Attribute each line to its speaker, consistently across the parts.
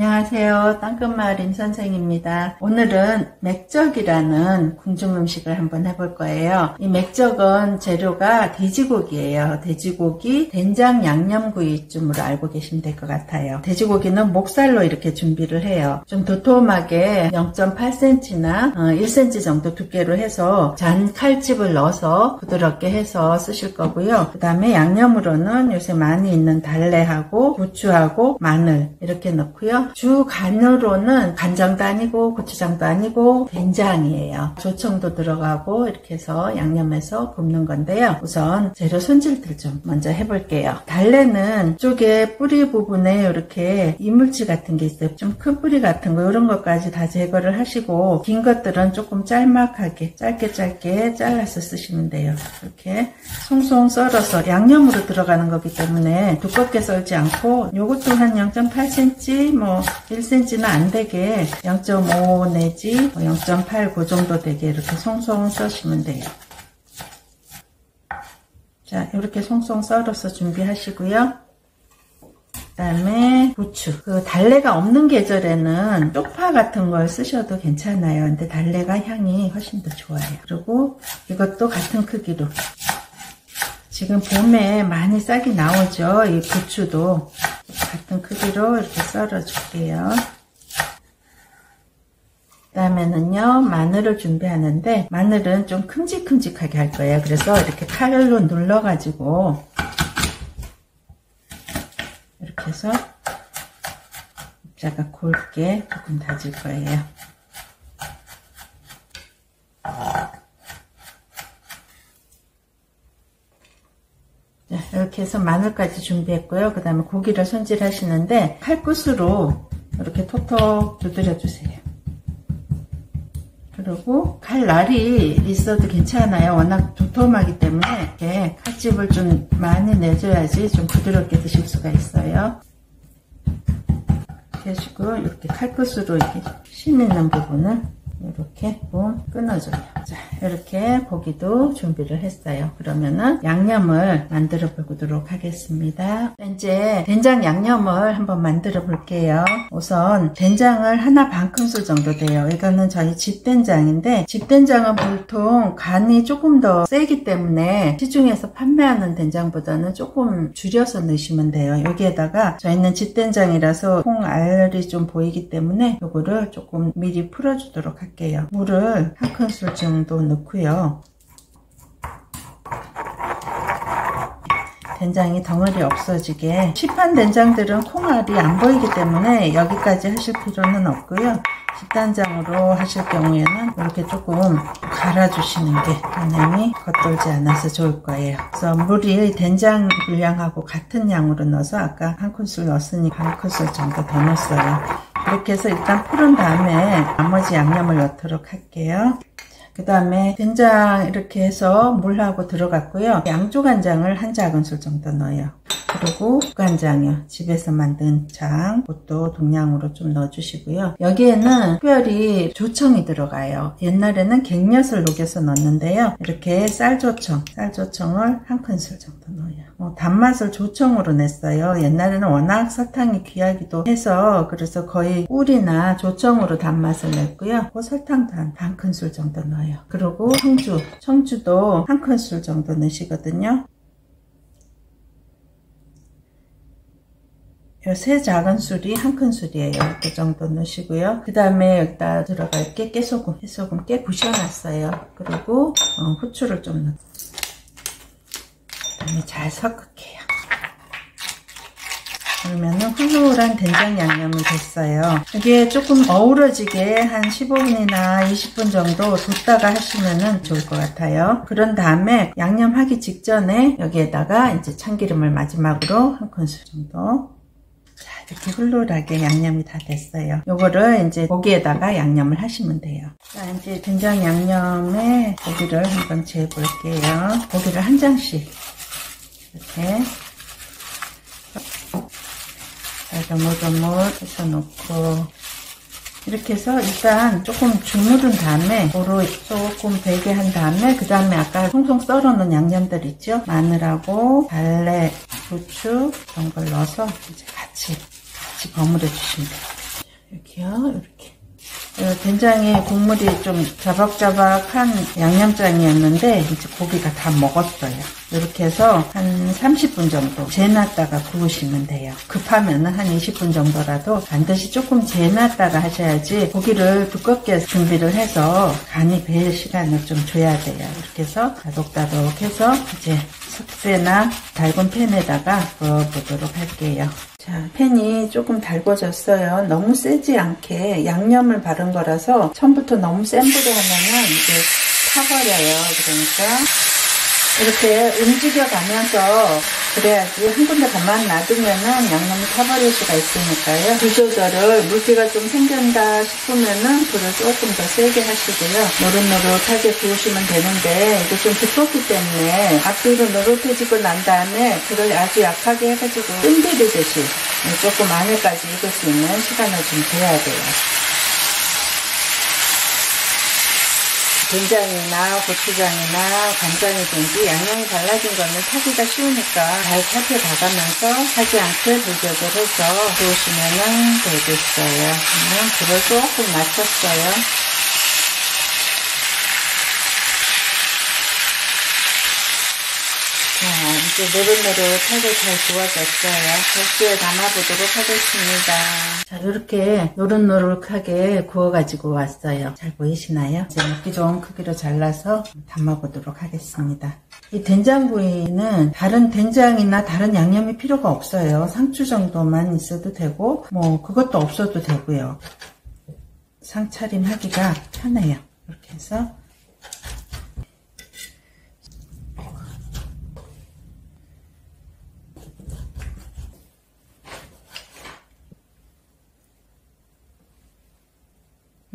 Speaker 1: 안녕하세요. 땅끝마을 임선생입니다. 오늘은 맥적이라는 궁중 음식을 한번 해볼 거예요. 이 맥적은 재료가 돼지고기예요. 돼지고기 된장 양념구이쯤으로 알고 계시면 될 것 같아요. 돼지고기는 목살로 이렇게 준비를 해요. 좀 도톰하게 0.8cm나 1cm 어, 정도 두께로 해서 잔 칼집을 넣어서 부드럽게 해서 쓰실 거고요. 그 다음에 양념으로는 요새 많이 있는 달래하고 고추하고 마늘 이렇게 넣고요. 주 간으로는 간장도 아니고 고추장도 아니고 된장이에요. 조청도 들어가고 이렇게 해서 양념해서 굽는 건데요. 우선 재료 손질들 좀 먼저 해볼게요. 달래는 쪽에 뿌리 부분에 이렇게 이물질 같은 게 있어요. 좀 큰 뿌리 같은 거 이런 것까지 다 제거를 하시고 긴 것들은 조금 짤막하게 짧게 짧게 잘라서 쓰시면 돼요. 이렇게 송송 썰어서 양념으로 들어가는 거기 때문에 두껍게 썰지 않고 이것도 한 0.8cm 뭐 1cm는 안 되게 0.5 내지 0.8그 정도 되게 이렇게 송송 써시면 돼요. 자, 이렇게 송송 썰어서 준비하시고요. 그 다음에 부추. 그 달래가 없는 계절에는 쪽파 같은 걸 쓰셔도 괜찮아요. 근데 달래가 향이 훨씬 더 좋아요. 그리고 이것도 같은 크기로. 지금 봄에 많이 싹이 나오죠. 이 부추도. 같은 크기로 이렇게 썰어 줄게요. 그 다음에는요 마늘을 준비하는데 마늘은 좀 큼직큼직하게 할 거예요 그래서 이렇게 칼로 눌러 가지고 이렇게 해서 입자가 굵게 조금 다질 거예요 이렇게 해서 마늘까지 준비했고요. 그 다음에 고기를 손질하시는데 칼끝으로 이렇게 톡톡 두드려 주세요. 그리고 칼날이 있어도 괜찮아요. 워낙 도톰하기 때문에 이렇게 칼집을 좀 많이 내줘야지 좀 부드럽게 드실 수가 있어요. 이렇게 해주고 이렇게 칼끝으로 이렇게 심 있는 부분을 이렇게 봄 끊어줘요. 자, 이렇게 고기도 준비를 했어요. 그러면은 양념을 만들어 보도록 하겠습니다. 이제 된장 양념을 한번 만들어 볼게요. 우선 된장을 하나 반 큰술 정도 돼요. 이거는 저희 집된장인데 집된장은 보통 간이 조금 더 세기 때문에 시중에서 판매하는 된장보다는 조금 줄여서 넣으시면 돼요. 여기에다가 저희는 집된장이라서 콩알이 좀 보이기 때문에 이거를 조금 미리 풀어주도록 할게요. 할게요. 물을 한 큰술 정도 넣고요. 된장이 덩어리 없어지게 시판 된장들은 콩알이 안 보이기 때문에 여기까지 하실 필요는 없고요. 집단장으로 하실 경우에는 이렇게 조금 갈아주시는 게 양념이 겉돌지 않아서 좋을 거예요. 그래서 물이 된장 분량하고 같은 양으로 넣어서 아까 한 큰술 넣었으니 한 큰술 정도 더 넣었어요. 이렇게 해서 일단 풀은 다음에 나머지 양념을 넣도록 할게요. 그 다음에 된장 이렇게 해서 물하고 들어갔고요. 양조간장을 한 작은술 정도 넣어요. 그리고 국간장이요. 집에서 만든 장, 그것도 동량으로 좀 넣어주시고요. 여기에는 특별히 조청이 들어가요. 옛날에는 갱엿을 녹여서 넣었는데요. 이렇게 쌀조청, 쌀조청을 한 큰술 정도 넣어요. 뭐 단맛을 조청으로 냈어요. 옛날에는 워낙 설탕이 귀하기도 해서 그래서 거의 꿀이나 조청으로 단맛을 냈고요. 그 설탕도 한 반 큰술 정도 넣어요. 그리고 청주, 청주도 한 큰술 정도 넣으시거든요. 세 작은 술이 한 큰술이에요. 그 정도 넣으시고요. 그 다음에 여기다 들어갈 게 깨소금. 깨소금 깨 부셔놨어요. 그리고 어, 후추를 좀 넣고 그 다음에 잘 섞을게요. 그러면은 훌륭한 된장 양념이 됐어요. 이게 조금 어우러지게 한 15분이나 20분 정도 뒀다가 하시면 좋을 것 같아요. 그런 다음에 양념하기 직전에 여기에다가 이제 참기름을 마지막으로 한 큰술 정도 자, 이렇게 훌륭하게 양념이 다 됐어요. 요거를 이제 고기에다가 양념을 하시면 돼요. 자, 이제 된장 양념에 고기를 한번 재볼게요. 고기를 한 장씩 이렇게 조물조물 해서 놓고 이렇게 해서 일단 조금 주무른 다음에 고로 조금 배게 한 다음에 그 다음에 아까 송송 썰어 놓은 양념들 있죠 마늘하고 달래, 부추 이런 걸 넣어서 이제 같이 버무려 주시면 돼요 이렇게요, 이렇게. 어, 된장에 국물이 좀 자박자박한 양념장이었는데 이제 고기가 다 먹었어요. 이렇게 해서 한 30분 정도 재놨다가 구우시면 돼요. 급하면 한 20분 정도라도 반드시 조금 재놨다가 하셔야지 고기를 두껍게 준비를 해서 간이 배 시간을 좀 줘야 돼요. 이렇게 해서 다독다독 해서 이제 석쇠나 달군 팬에다가 구워보도록 할게요. 자, 팬이 조금 달궈졌어요. 너무 세지 않게 양념을 바른 거라서 처음부터 너무 센 불에 하면은 이제 타버려요. 그러니까 이렇게 움직여 가면서 그래야지 한 군데 가만 놔두면은 양념이 타버릴 수가 있으니까요. 불 조절을 물기가 좀 생긴다 싶으면은 불을 조금 더 세게 하시고요. 노릇노릇하게 구우시면 되는데 이게 좀 두껍기 때문에 앞뒤로 노릇해지고 난 다음에 불을 아주 약하게 해가지고 끈들이듯이 조금 안에까지 익을 수 있는 시간을 좀 줘야 돼요. 된장이나 고추장이나 간장이든지 양념이 달라진 거는 타기가 쉬우니까 잘 살펴봐가면서 하지 않게 불조절해서 구우시면 되겠어요. 그러면 불을 조금 낮췄어요. 자, 이제 노릇노릇하게 잘 구워졌어요. 접시에 담아보도록 하겠습니다. 자, 이렇게 노릇노릇하게 구워가지고 왔어요. 잘 보이시나요? 이제 먹기 좋은 크기로 잘라서 담아보도록 하겠습니다. 이 된장구이는 다른 된장이나 다른 양념이 필요가 없어요. 상추 정도만 있어도 되고, 뭐, 그것도 없어도 되고요. 상차림 하기가 편해요. 이렇게 해서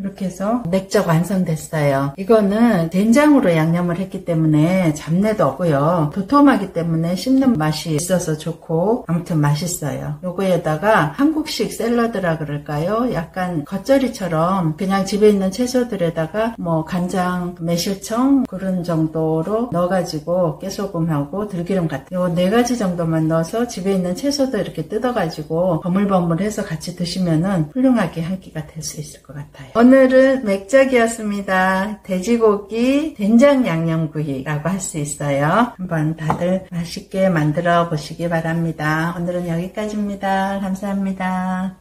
Speaker 1: 이렇게 해서 맥적 완성됐어요. 이거는 된장으로 양념을 했기 때문에 잡내도 없고요. 도톰하기 때문에 씹는 맛이 있어서 좋고 아무튼 맛있어요. 요거에다가 한국식 샐러드라 그럴까요? 약간 겉절이처럼 그냥 집에 있는 채소들에다가 뭐 간장, 매실청 그런 정도로 넣어가지고 깨소금하고 들기름 같은 요 네 가지 정도만 넣어서 집에 있는 채소도 이렇게 뜯어가지고 버물버물해서 같이 드시면은 훌륭하게 한 끼가 될 수 있을 것 같아요. 오늘은 맥작이었습니다. 돼지고기 된장 양념구이라고 할 수 있어요. 한번 다들 맛있게 만들어 보시기 바랍니다. 오늘은 여기까지입니다. 감사합니다.